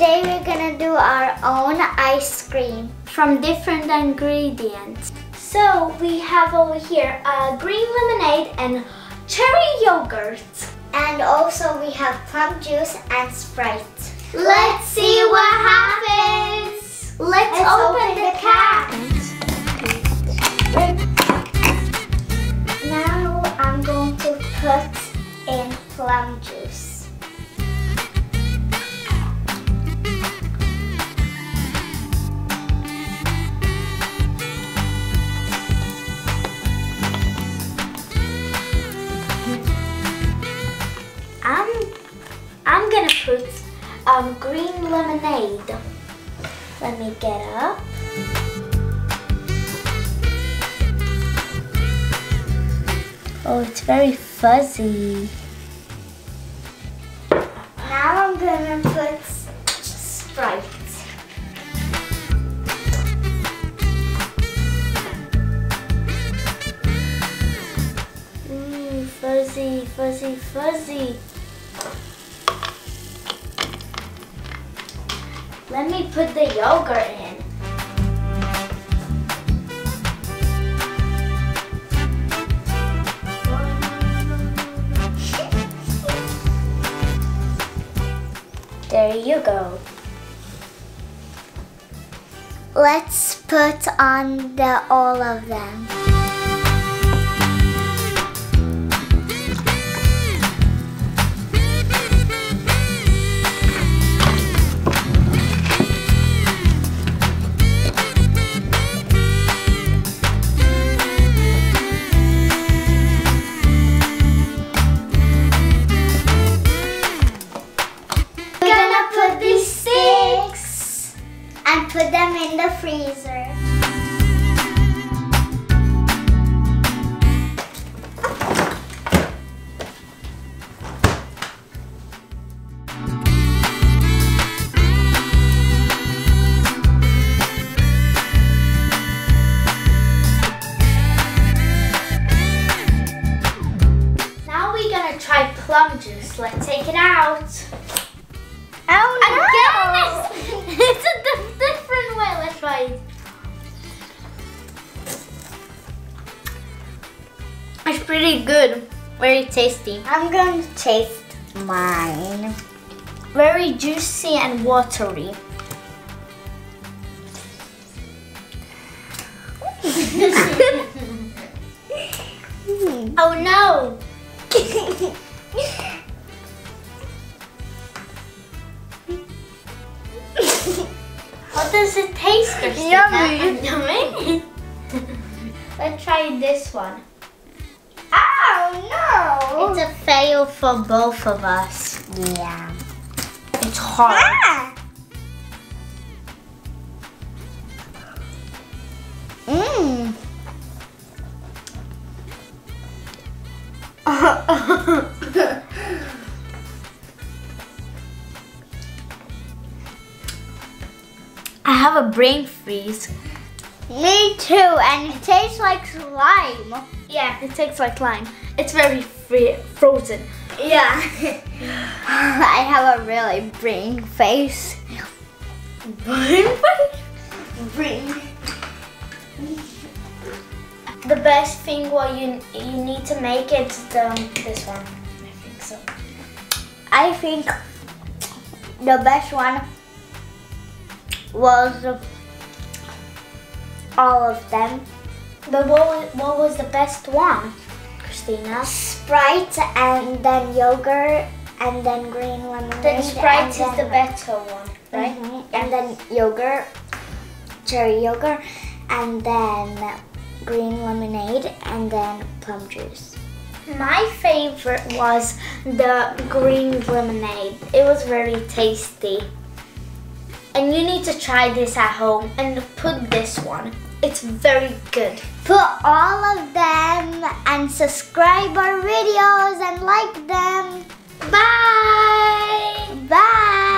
Today we're gonna do our own ice cream. From different ingredients. So we have over here a green lemonade and cherry yogurt. And also we have plum juice and Sprite. Let's see what happens. Let's, Let's open, open the can. Now I'm going to put in plum juice. I'm I'm gonna put um, green lemonade. Let me get up. Oh, it's very fuzzy. Now I'm gonna put Sprite. Mmm, fuzzy, fuzzy, fuzzy. Let me put the yogurt in. There you go. Let's put on the all of them. Put them in the freezer. It's pretty good. Very tasty. I'm going to taste mine. Very juicy and watery. oh no! How does it taste? Christina? Yummy. Yummy. Let's try this one. Oh It's a fail for both of us. Yeah. It's hard. Ah. Mmm. I have a brain freeze. Me too, and it tastes like slime. Yeah, it tastes like lime. It's very free, frozen. Yeah. I have a really brain face. Brain. The best thing what you you need to make it the um, this one. I think so. I think the best one was all of them. But what was, what was the best one, Christina? Sprite and then yogurt and then green lemonade. Then Sprite is then- the better one, right? Mhm. And then yogurt, cherry yogurt, and then green lemonade, and then plum juice. My favorite was the green lemonade. It was very tasty. And you need to try this at home and put this one. It's very good. Put all of them and subscribe our videos and like them. Bye! Bye.